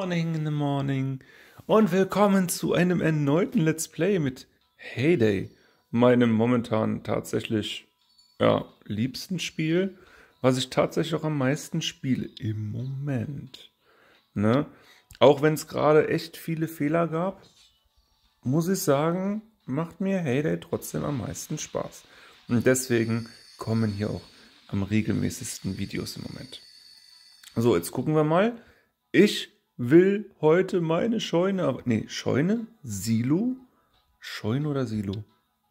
morning in the morning und willkommen zu einem erneuten Let's Play mit Heyday, meinem momentan tatsächlich ja, liebsten Spiel, was ich tatsächlich auch am meisten spiele im Moment. Ne? Auch wenn es gerade echt viele Fehler gab, muss ich sagen, macht mir Heyday trotzdem am meisten Spaß. Und deswegen kommen hier auch am regelmäßigsten Videos im Moment. So, jetzt gucken wir mal. Ich will heute meine Scheune, aber nee, Scheune, Silo, Scheune oder Silo,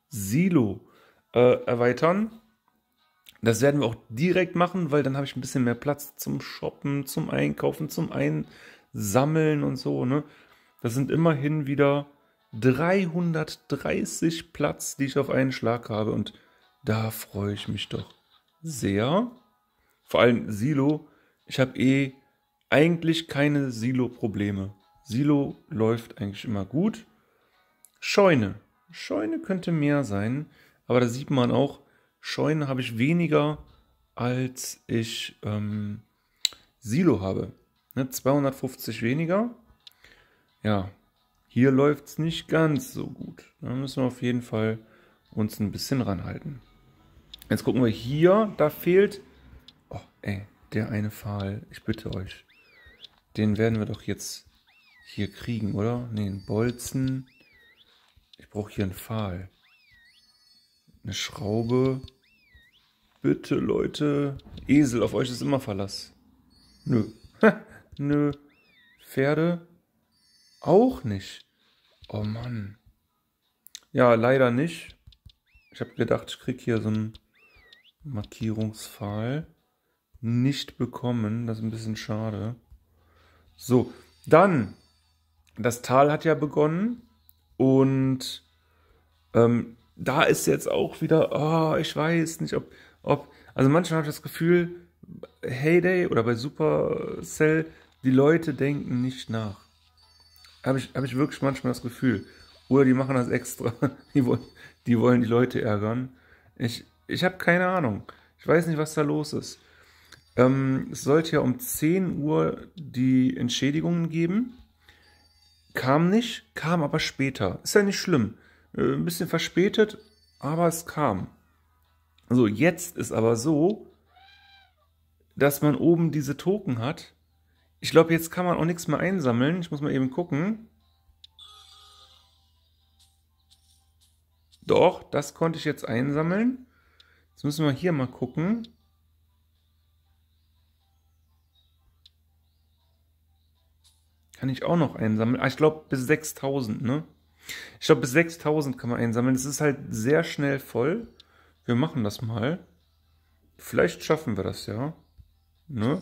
Silo äh, erweitern. Das werden wir auch direkt machen, weil dann habe ich ein bisschen mehr Platz zum Shoppen, zum Einkaufen, zum Einsammeln und so. Ne? Das sind immerhin wieder 330 Platz, die ich auf einen Schlag habe und da freue ich mich doch sehr. Vor allem Silo. Ich habe eh eigentlich keine Silo-Probleme. Silo läuft eigentlich immer gut. Scheune. Scheune könnte mehr sein, aber da sieht man auch, Scheune habe ich weniger, als ich ähm, Silo habe. Ne, 250 weniger. Ja, hier läuft es nicht ganz so gut. Da müssen wir auf jeden Fall uns ein bisschen ranhalten. Jetzt gucken wir hier, da fehlt... Oh, ey, der eine Pfahl. Ich bitte euch. Den werden wir doch jetzt hier kriegen, oder? Ne, einen Bolzen. Ich brauche hier einen Pfahl. Eine Schraube. Bitte, Leute. Esel, auf euch ist immer Verlass. Nö. Nö. Pferde? Auch nicht. Oh Mann. Ja, leider nicht. Ich habe gedacht, ich krieg hier so einen Markierungspfahl. Nicht bekommen. Das ist ein bisschen schade. So, dann, das Tal hat ja begonnen und ähm, da ist jetzt auch wieder, oh, ich weiß nicht, ob, ob, also manchmal habe ich das Gefühl, Heyday oder bei Supercell, die Leute denken nicht nach. Habe ich, hab ich wirklich manchmal das Gefühl. Oder die machen das extra. Die wollen die, wollen die Leute ärgern. Ich, ich habe keine Ahnung. Ich weiß nicht, was da los ist. Ähm, es sollte ja um 10 Uhr die Entschädigungen geben. Kam nicht, kam aber später. Ist ja nicht schlimm. Äh, ein bisschen verspätet, aber es kam. So, jetzt ist aber so, dass man oben diese Token hat. Ich glaube, jetzt kann man auch nichts mehr einsammeln. Ich muss mal eben gucken. Doch, das konnte ich jetzt einsammeln. Jetzt müssen wir hier mal gucken. Kann ich auch noch einsammeln. Ah, ich glaube bis 6000, ne? Ich glaube bis 6000 kann man einsammeln. Das ist halt sehr schnell voll. Wir machen das mal. Vielleicht schaffen wir das ja. Ne?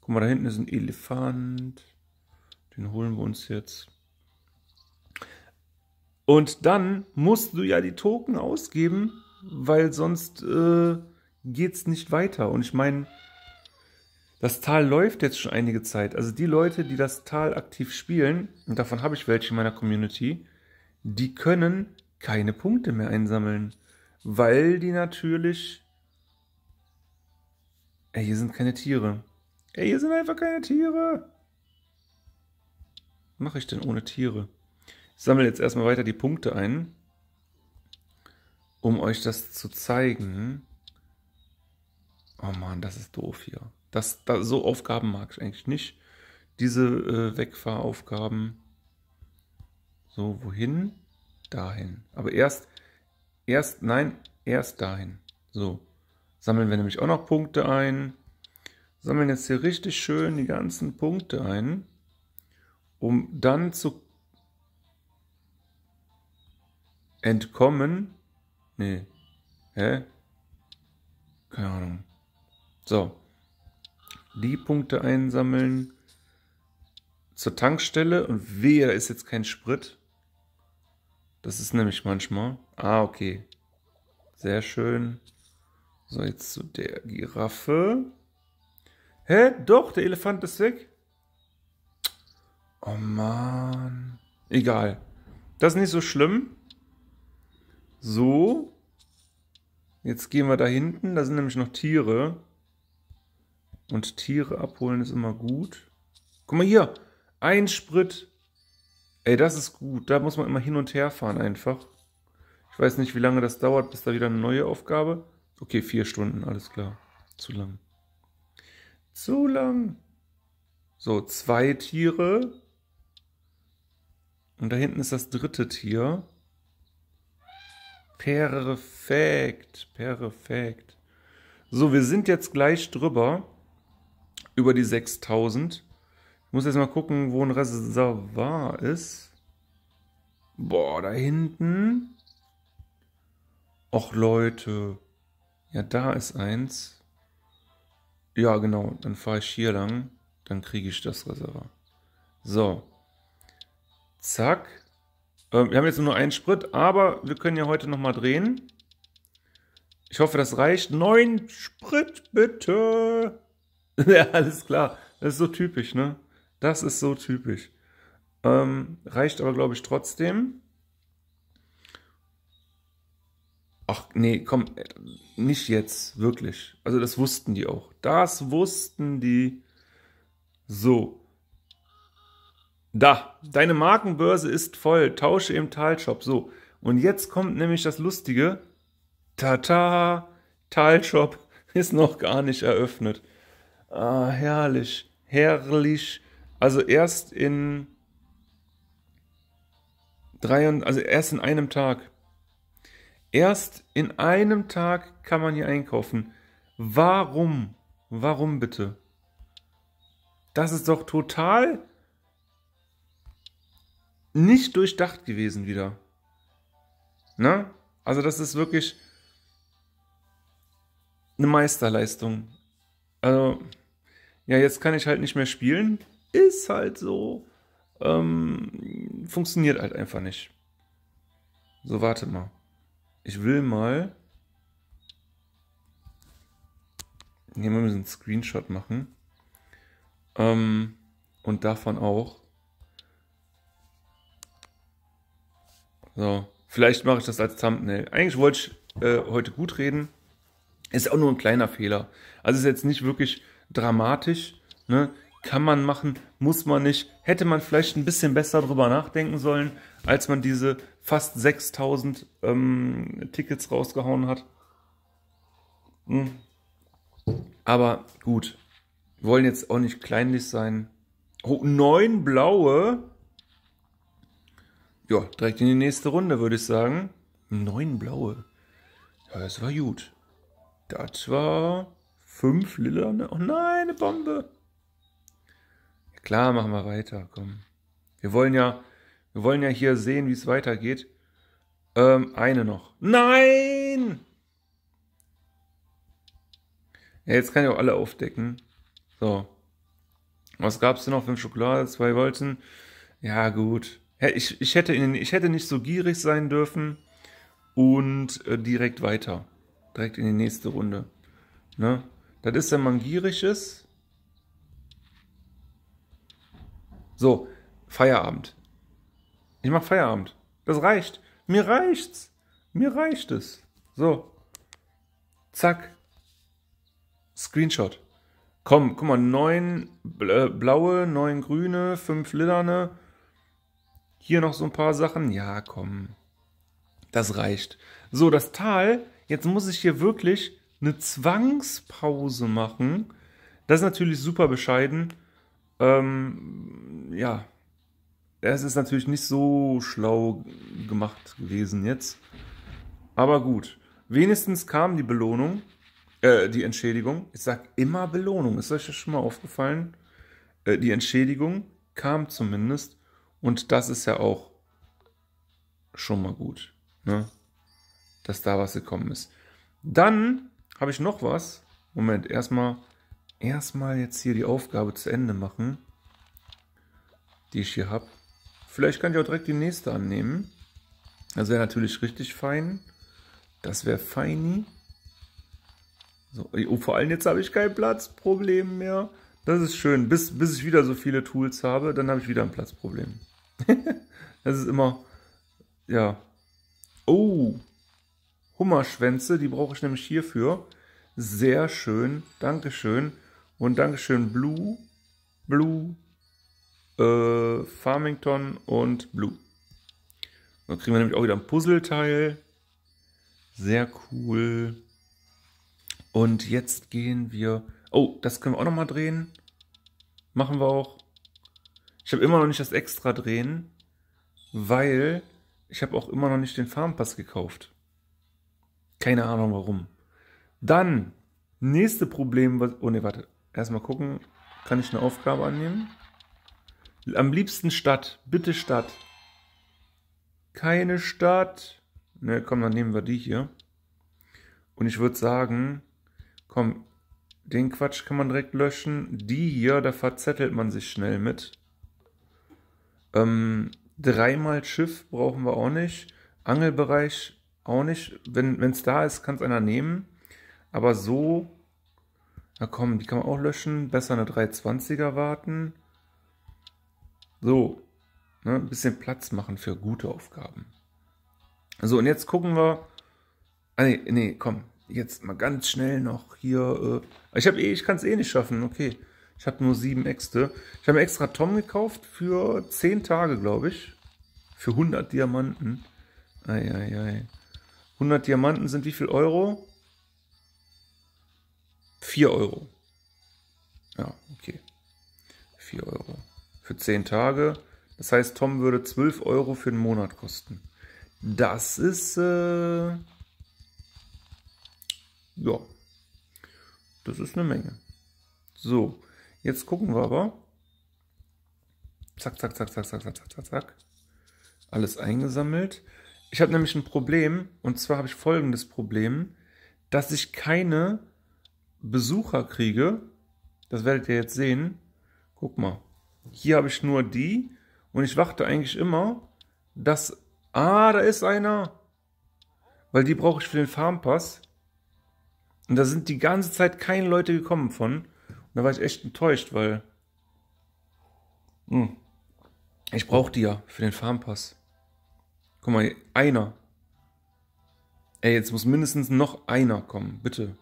Guck mal, da hinten ist ein Elefant. Den holen wir uns jetzt. Und dann musst du ja die Token ausgeben, weil sonst äh, geht es nicht weiter. Und ich meine, das Tal läuft jetzt schon einige Zeit. Also die Leute, die das Tal aktiv spielen, und davon habe ich welche in meiner Community, die können keine Punkte mehr einsammeln, weil die natürlich... Ey, hier sind keine Tiere. Ey, hier sind einfach keine Tiere. Was mache ich denn ohne Tiere? Ich sammle jetzt erstmal weiter die Punkte ein, um euch das zu zeigen. Oh Mann, das ist doof hier. Das, das, so Aufgaben mag ich eigentlich nicht. Diese äh, Wegfahraufgaben. So, wohin? Dahin. Aber erst, erst, nein, erst dahin. So. Sammeln wir nämlich auch noch Punkte ein. Sammeln jetzt hier richtig schön die ganzen Punkte ein, um dann zu entkommen. Nee. Hä? Keine Ahnung. So die Punkte einsammeln zur Tankstelle und wehe, da ist jetzt kein Sprit. Das ist nämlich manchmal. Ah, okay. Sehr schön. So, jetzt zu der Giraffe. Hä? Doch, der Elefant ist weg. Oh Mann. Egal. Das ist nicht so schlimm. So. Jetzt gehen wir da hinten. Da sind nämlich noch Tiere. Und Tiere abholen ist immer gut. Guck mal hier. Ein Sprit. Ey, das ist gut. Da muss man immer hin und her fahren einfach. Ich weiß nicht, wie lange das dauert, bis da wieder eine neue Aufgabe. Okay, vier Stunden, alles klar. Zu lang. Zu lang. So, zwei Tiere. Und da hinten ist das dritte Tier. Perfekt, perfekt. So, wir sind jetzt gleich drüber. Über die 6000. Ich muss jetzt mal gucken, wo ein Reservoir ist. Boah, da hinten. Och, Leute. Ja, da ist eins. Ja, genau. Dann fahre ich hier lang. Dann kriege ich das Reservoir. So. Zack. Ähm, wir haben jetzt nur einen Sprit, aber wir können ja heute nochmal drehen. Ich hoffe, das reicht. Neun Sprit, bitte. ja, alles klar. Das ist so typisch, ne? Das ist so typisch. Ähm, reicht aber, glaube ich, trotzdem. Ach, nee, komm, nicht jetzt, wirklich. Also das wussten die auch. Das wussten die. So. Da, deine Markenbörse ist voll. Tausche im Talshop. So. Und jetzt kommt nämlich das Lustige. Tata, Talshop ist noch gar nicht eröffnet. Ah, herrlich. Herrlich. Also erst in drei und, also erst in einem Tag. Erst in einem Tag kann man hier einkaufen. Warum? Warum bitte? Das ist doch total nicht durchdacht gewesen wieder. Ne? Also das ist wirklich eine Meisterleistung. Also, ja, jetzt kann ich halt nicht mehr spielen. Ist halt so. Ähm, funktioniert halt einfach nicht. So, warte mal. Ich will mal. Hier mal einen Screenshot machen. Ähm, und davon auch. So, vielleicht mache ich das als Thumbnail. Eigentlich wollte ich äh, heute gut reden. Ist auch nur ein kleiner Fehler. Also ist jetzt nicht wirklich dramatisch. Ne? Kann man machen, muss man nicht. Hätte man vielleicht ein bisschen besser drüber nachdenken sollen, als man diese fast 6000 ähm, Tickets rausgehauen hat. Hm. Aber gut, wollen jetzt auch nicht kleinlich sein. Oh, neun blaue. Ja, direkt in die nächste Runde, würde ich sagen. Neun blaue. Ja, das war gut. Das war fünf lila. Oh nein, eine Bombe. Ja, klar, machen wir weiter. Komm. Wir wollen ja, wir wollen ja hier sehen, wie es weitergeht. Ähm, eine noch. Nein! Ja, jetzt kann ich auch alle aufdecken. So. Was gab's denn noch? Fünf Schokolade, zwei Wolzen. Ja, gut. Ich, ich, hätte, ich hätte nicht so gierig sein dürfen und äh, direkt weiter. Direkt in die nächste Runde. Ne? Das ist, wenn man gierig ist. So, Feierabend. Ich mach Feierabend. Das reicht. Mir reicht's. Mir reicht es. So. Zack. Screenshot. Komm, guck mal, neun äh, blaue, neun grüne, fünf lilane. Hier noch so ein paar Sachen. Ja, komm. Das reicht. So, das Tal. Jetzt muss ich hier wirklich eine Zwangspause machen. Das ist natürlich super bescheiden. Ähm, ja. Es ist natürlich nicht so schlau gemacht gewesen jetzt. Aber gut. Wenigstens kam die Belohnung. Äh, die Entschädigung. Ich sag immer Belohnung. Ist euch das schon mal aufgefallen? Äh, die Entschädigung kam zumindest. Und das ist ja auch schon mal gut, ne? dass da was gekommen ist. Dann habe ich noch was. Moment, erstmal erstmal jetzt hier die Aufgabe zu Ende machen, die ich hier habe. Vielleicht kann ich auch direkt die nächste annehmen. Das wäre natürlich richtig fein. Das wäre feini. So, oh, vor allem jetzt habe ich kein Platzproblem mehr. Das ist schön. Bis, bis ich wieder so viele Tools habe, dann habe ich wieder ein Platzproblem. das ist immer, ja. Oh, Hummerschwänze, die brauche ich nämlich hierfür. Sehr schön, Dankeschön. Und Dankeschön, Blue, Blue, äh, Farmington und Blue. Dann kriegen wir nämlich auch wieder ein Puzzleteil. Sehr cool. Und jetzt gehen wir. Oh, das können wir auch nochmal drehen. Machen wir auch. Ich habe immer noch nicht das extra drehen, weil ich habe auch immer noch nicht den Farmpass gekauft. Keine Ahnung warum. Dann, nächste Problem, was. Oh ne, warte. Erstmal gucken. Kann ich eine Aufgabe annehmen? Am liebsten Stadt. Bitte Stadt. Keine Stadt. Ne, komm, dann nehmen wir die hier. Und ich würde sagen, komm, den Quatsch kann man direkt löschen. Die hier, da verzettelt man sich schnell mit. Ähm, dreimal Schiff brauchen wir auch nicht. Angelbereich auch nicht. Wenn es da ist, kann es einer nehmen. Aber so, na komm, die kann man auch löschen. Besser eine 320er warten. So, ne, ein bisschen Platz machen für gute Aufgaben. So, und jetzt gucken wir. Ah, nee, nee, komm. Jetzt mal ganz schnell noch hier. Äh, ich habe eh, ich kann es eh nicht schaffen. Okay. Ich habe nur sieben Äxte. Ich habe extra Tom gekauft für zehn Tage, glaube ich. Für 100 Diamanten. Eieiei. 100 Diamanten sind wie viel Euro? 4 Euro. Ja, okay. 4 Euro. Für 10 Tage. Das heißt, Tom würde 12 Euro für einen Monat kosten. Das ist, äh, ja, das ist eine Menge. So, jetzt gucken wir aber. Zack, zack, zack, zack, zack, zack, zack, zack. Alles eingesammelt. Ich habe nämlich ein Problem, und zwar habe ich folgendes Problem, dass ich keine Besucher kriege. Das werdet ihr jetzt sehen. Guck mal. Hier habe ich nur die und ich warte eigentlich immer, dass Ah, da ist einer. Weil die brauche ich für den Farmpass. Und da sind die ganze Zeit keine Leute gekommen von. Und da war ich echt enttäuscht, weil. Mh, hm, ich brauche die ja für den Farmpass. Guck mal, einer. Ey, jetzt muss mindestens noch einer kommen, bitte.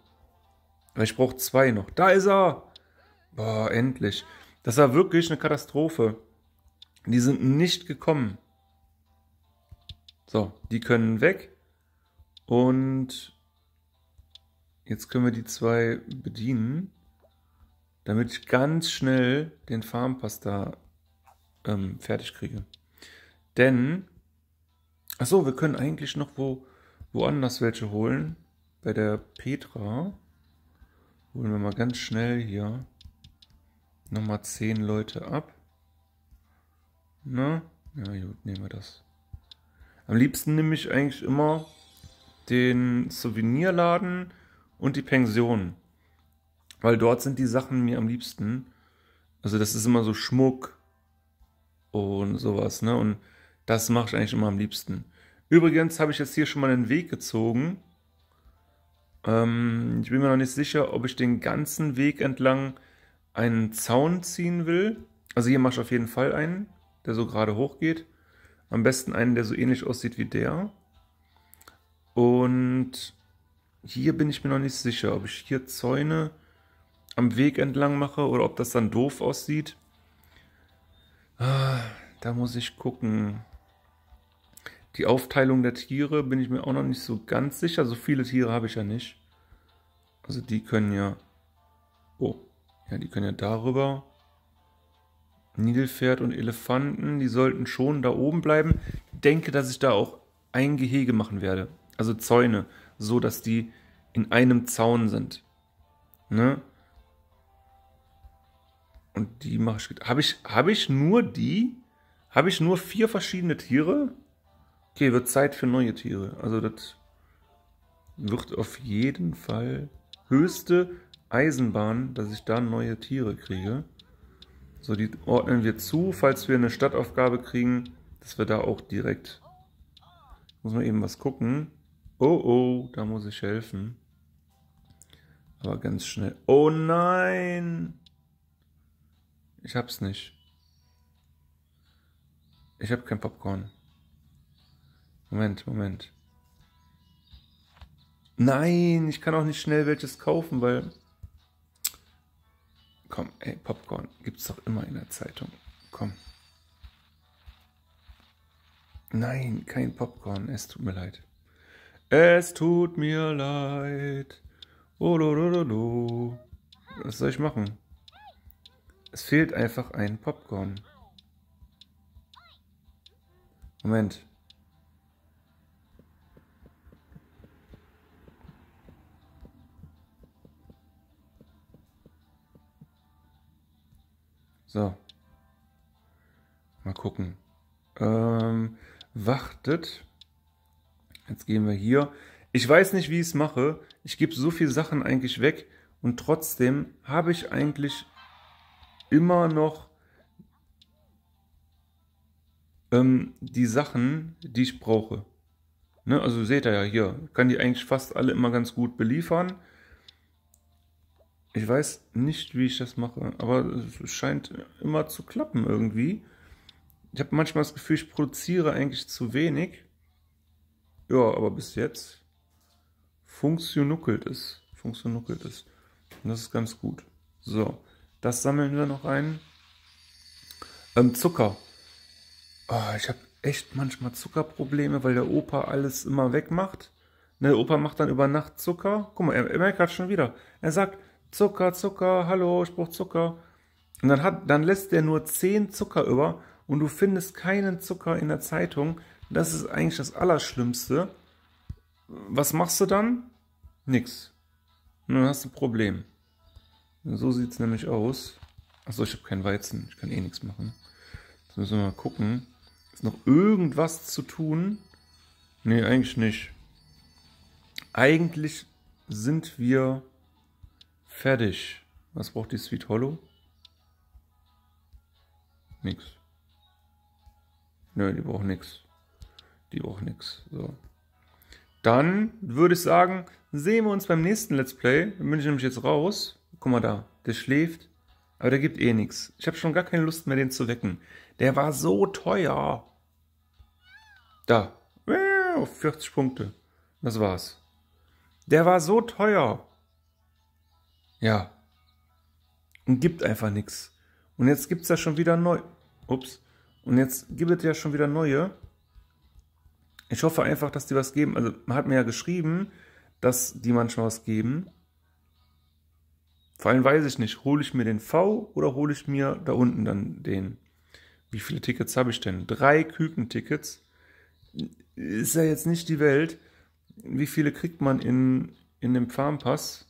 Weil ich brauche zwei noch. Da ist er! Boah, endlich. Das war wirklich eine Katastrophe. Die sind nicht gekommen. So, die können weg. Und jetzt können wir die zwei bedienen, damit ich ganz schnell den Farmpass da ähm, fertig kriege. Denn, achso, wir können eigentlich noch wo, woanders welche holen. Bei der Petra holen wir mal ganz schnell hier nochmal 10 Leute ab. Na, ja gut, nehmen wir das. Am liebsten nehme ich eigentlich immer den Souvenirladen und die Pension. Weil dort sind die Sachen mir am liebsten. Also das ist immer so Schmuck und sowas, ne? Und das mache ich eigentlich immer am liebsten. Übrigens habe ich jetzt hier schon mal einen Weg gezogen. Ähm, ich bin mir noch nicht sicher, ob ich den ganzen Weg entlang einen Zaun ziehen will. Also hier mache ich auf jeden Fall einen, der so gerade hoch geht. Am besten einen, der so ähnlich aussieht wie der. Und hier bin ich mir noch nicht sicher, ob ich hier Zäune am Weg entlang mache oder ob das dann doof aussieht. Ah, da muss ich gucken. Die Aufteilung der Tiere bin ich mir auch noch nicht so ganz sicher. So viele Tiere habe ich ja nicht. Also die können ja... Oh, ja, die können ja darüber. Nilpferd und Elefanten, die sollten schon da oben bleiben. Ich denke, dass ich da auch ein Gehege machen werde. Also Zäune, so dass die in einem Zaun sind. Ne? Und die mache ich. Habe ich, hab ich nur die? Habe ich nur vier verschiedene Tiere? Okay, wird Zeit für neue Tiere. Also das wird auf jeden Fall höchste Eisenbahn, dass ich da neue Tiere kriege. So, die ordnen wir zu, falls wir eine Stadtaufgabe kriegen, dass wir da auch direkt. Muss man eben was gucken. Oh oh, da muss ich helfen. Aber ganz schnell. Oh nein! Ich hab's nicht. Ich hab kein Popcorn. Moment, Moment. Nein, ich kann auch nicht schnell welches kaufen, weil Komm, ey, Popcorn gibt's doch immer in der Zeitung. Komm. Nein, kein Popcorn. Es tut mir leid. Es tut mir leid. Oh, do, do. Was soll ich machen? Es fehlt einfach ein Popcorn. Moment. So. Mal gucken. Ähm, wartet. Jetzt gehen wir hier. Ich weiß nicht, wie ich es mache. Ich gebe so viele Sachen eigentlich weg und trotzdem habe ich eigentlich immer noch ähm, die Sachen, die ich brauche. Ne? Also seht ihr ja hier, kann die eigentlich fast alle immer ganz gut beliefern. Ich weiß nicht, wie ich das mache, aber es scheint immer zu klappen irgendwie. Ich habe manchmal das Gefühl, ich produziere eigentlich zu wenig. Ja, aber bis jetzt funktioniert es. Funktioniert es. Und das ist ganz gut. So, das sammeln wir noch ein. Ähm, Zucker. Oh, ich habe echt manchmal Zuckerprobleme, weil der Opa alles immer wegmacht. Ne, der Opa macht dann über Nacht Zucker. Guck mal, er, er merkt gerade schon wieder. Er sagt, Zucker, Zucker, hallo, ich brauche Zucker. Und dann, hat, dann lässt der nur 10 Zucker über und du findest keinen Zucker in der Zeitung. Das ist eigentlich das Allerschlimmste. Was machst du dann? Nix. Und dann hast du ein Problem. So sieht es nämlich aus. Achso, ich habe keinen Weizen. Ich kann eh nichts machen. Jetzt müssen wir mal gucken. Ist noch irgendwas zu tun? Nee, eigentlich nicht. Eigentlich sind wir Fertig. Was braucht die Sweet Hollow? Nix. Nö, die braucht nix. Die braucht nix. So. Dann würde ich sagen, sehen wir uns beim nächsten Let's Play. Dann bin ich nämlich jetzt raus. Guck mal da, der schläft. Aber der gibt eh nichts. Ich habe schon gar keine Lust mehr, den zu wecken. Der war so teuer. Da. 40 Punkte. Das war's. Der war so teuer. Ja. Und gibt einfach nichts. Und jetzt gibt es ja schon wieder neu. Ups. Und jetzt gibt es ja schon wieder neue. Ich hoffe einfach, dass die was geben. Also man hat mir ja geschrieben, dass die manchmal was geben. Vor allem weiß ich nicht, hole ich mir den V oder hole ich mir da unten dann den? Wie viele Tickets habe ich denn? Drei Kükentickets. Ist ja jetzt nicht die Welt. Wie viele kriegt man in, in dem Farmpass?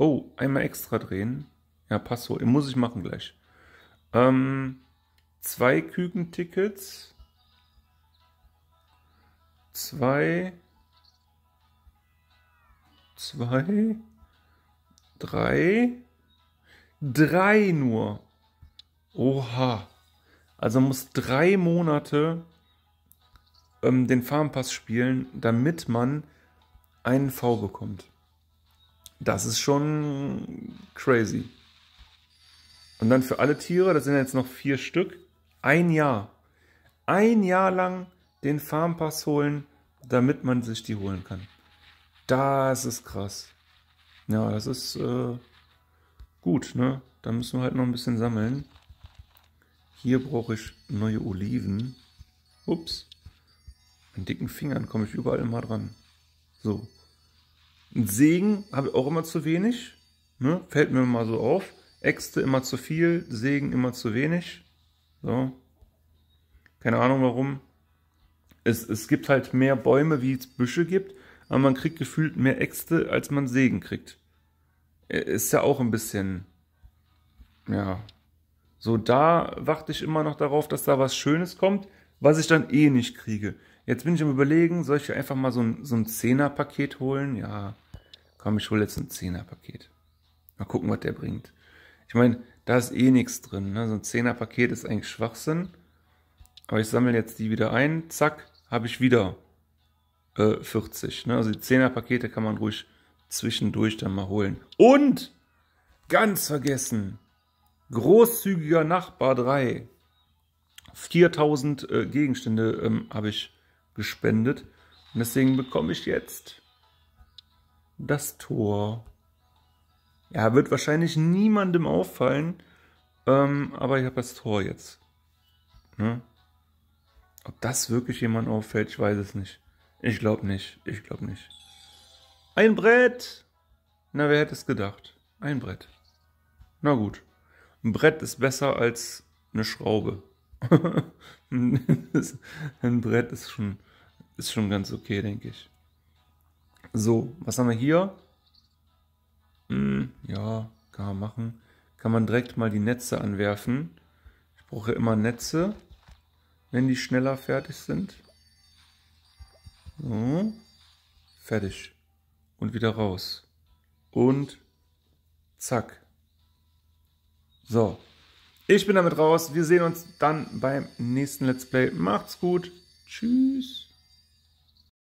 Oh, einmal extra drehen. Ja, passt so. Muss ich machen gleich. Ähm, zwei Kükentickets. Zwei. Zwei. Drei. Drei nur. Oha. Also muss drei Monate ähm, den Farmpass spielen, damit man einen V bekommt. Das ist schon crazy. Und dann für alle Tiere, das sind jetzt noch vier Stück, ein Jahr. Ein Jahr lang den Farmpass holen, damit man sich die holen kann. Das ist krass. Ja, das ist äh, gut, ne? Da müssen wir halt noch ein bisschen sammeln. Hier brauche ich neue Oliven. Ups. Mit dicken Fingern komme ich überall immer dran. So. Ein Segen habe ich auch immer zu wenig. Ne? Fällt mir mal so auf. Äxte immer zu viel, Segen immer zu wenig. So. Keine Ahnung warum. Es, es gibt halt mehr Bäume, wie es Büsche gibt, aber man kriegt gefühlt mehr Äxte, als man Segen kriegt. Ist ja auch ein bisschen, ja. So, da warte ich immer noch darauf, dass da was Schönes kommt, was ich dann eh nicht kriege. Jetzt bin ich am überlegen, soll ich einfach mal so ein, so ein Zehner-Paket holen? Ja, komm, ich hole jetzt ein Zehner-Paket. Mal gucken, was der bringt. Ich meine, da ist eh nichts drin. Ne? So ein Zehner-Paket ist eigentlich Schwachsinn. Aber ich sammle jetzt die wieder ein. Zack, habe ich wieder äh, 40. Ne? Also die Zehner-Pakete kann man ruhig zwischendurch dann mal holen. Und, ganz vergessen, großzügiger Nachbar 3. 4000 äh, Gegenstände ähm, habe ich gespendet. Und deswegen bekomme ich jetzt das Tor. Ja, wird wahrscheinlich niemandem auffallen. Ähm, aber ich habe das Tor jetzt. Ne? Ob das wirklich jemand auffällt, ich weiß es nicht. Ich glaube nicht. Ich glaube nicht. Ein Brett! Na, wer hätte es gedacht? Ein Brett. Na gut. Ein Brett ist besser als eine Schraube. ein Brett ist schon, ist schon ganz okay, denke ich. So, was haben wir hier? Hm, ja, kann man machen. Kann man direkt mal die Netze anwerfen. Ich brauche immer Netze, wenn die schneller fertig sind. So, fertig. Und wieder raus. Und zack. So. Ich bin damit raus. Wir sehen uns dann beim nächsten Let's Play. Macht's gut. Tschüss.